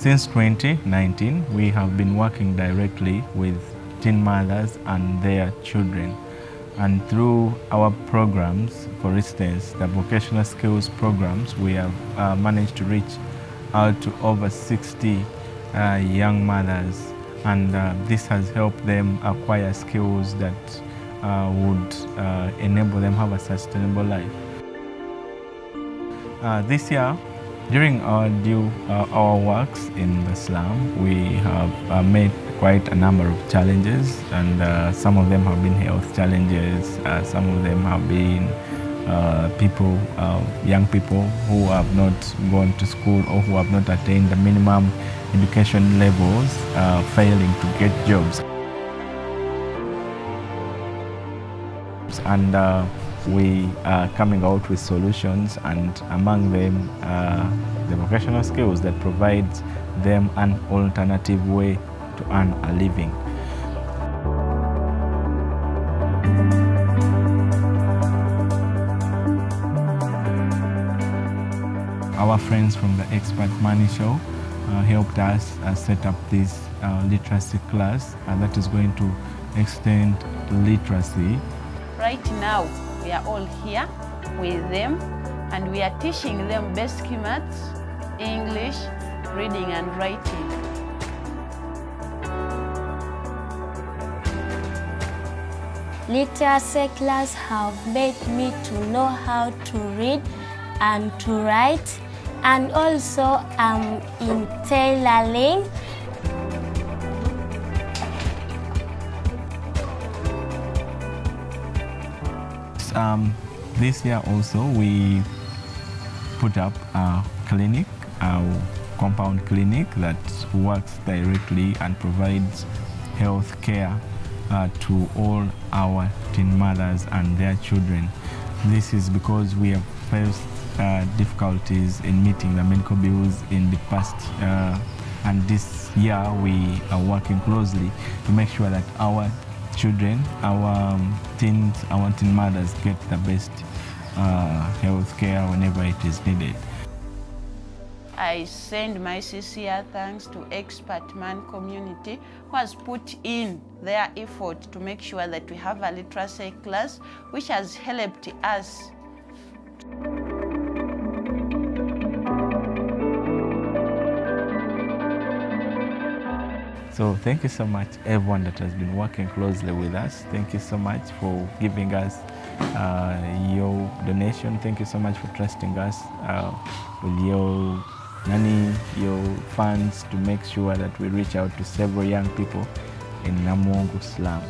Since 2019, we have been working directly with teen mothers and their children. And through our programs, for instance, the vocational skills programs, we have uh, managed to reach out to over 60 uh, young mothers. And uh, this has helped them acquire skills that uh, would uh, enable them have a sustainable life. Uh, this year, during our due uh, our works in the slum, we have uh, made quite a number of challenges, and uh, some of them have been health challenges. Uh, some of them have been uh, people, uh, young people who have not gone to school or who have not attained the minimum education levels, failing to get jobs. And we are coming out with solutions and among them uh, the vocational skills that provides them an alternative way to earn a living. Our friends from the Expert Money Show uh, helped us uh, set up this uh, literacy class uh, that is going to extend literacy Right now, we are all here with them and we are teaching them basic maths, English, reading and writing. Literacy class have made me to know how to read and to write and also I'm in tailoring. Um, this year also we put up a clinic, a compound clinic that works directly and provides health care uh, to all our teen mothers and their children. This is because we have faced uh, difficulties in meeting the medical bills in the past uh, and this year we are working closely to make sure that our children, our um, teens, our teen mothers get the best uh, health care whenever it is needed. I send my sincere thanks to Expert Man community who has put in their effort to make sure that we have a literacy class which has helped us So thank you so much, everyone that has been working closely with us. Thank you so much for giving us uh, your donation. Thank you so much for trusting us uh, with your money, your funds to make sure that we reach out to several young people in Namongu slum.